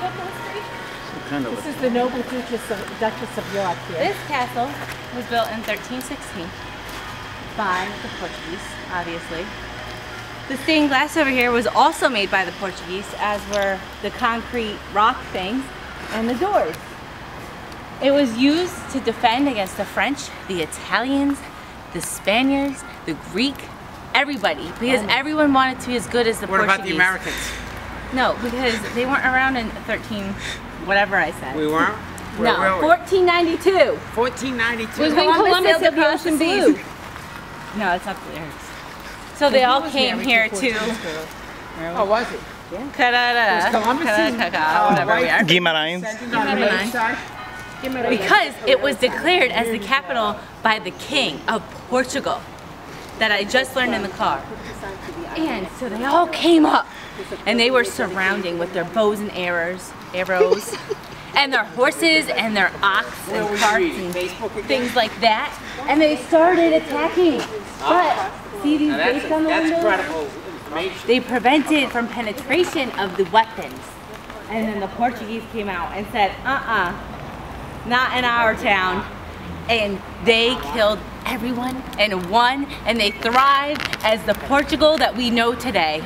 bit of history? Kind of. This is the noble Duchess of, Duchess of York here. This castle was built in 1316 by the Portuguese, obviously. The stained glass over here was also made by the Portuguese, as were the concrete rock things and the doors. It was used to defend against the French, the Italians, the Spaniards, the Greek, everybody, because oh everyone wanted to be as good as the Portuguese. What about the Americans? No, because they weren't around in 13, whatever I said. We weren't? no, were we? 1492. 1492. Was when Columbus Columbus sailed sailed across the the seas. seas. No, it's not the lyrics. So they all came here to Oh, was it? Canada, Was Columbus in- oh, whatever we right. are. Guimarães. Sending on the Guimarães. Because it was declared as the capital by the king of Portugal that I just learned in the car. And so they all came up and they were surrounding with their bows and arrows, arrows, and their horses and their ox and carts and things like that. And they started attacking. But see these Now gates on the that's windows? They prevented from penetration of the weapons. And then the Portuguese came out and said, uh-uh, not in our town. And they killed everyone and won, and they thrived as the Portugal that we know today.